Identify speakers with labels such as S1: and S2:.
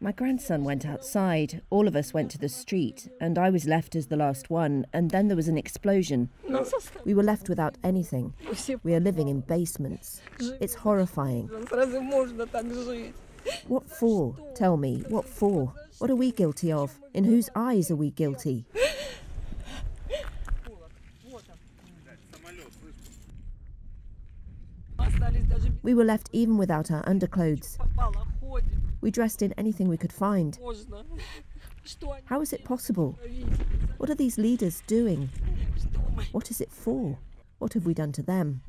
S1: My grandson went outside, all of us went to the street, and I was left as the last one, and then there was an explosion. We were left without anything. We are living in basements. It's horrifying. What for? Tell me, what for? What are we guilty of? In whose eyes are we guilty? We were left even without our underclothes. We dressed in anything we could find. How is it possible? What are these leaders doing? What is it for? What have we done to them?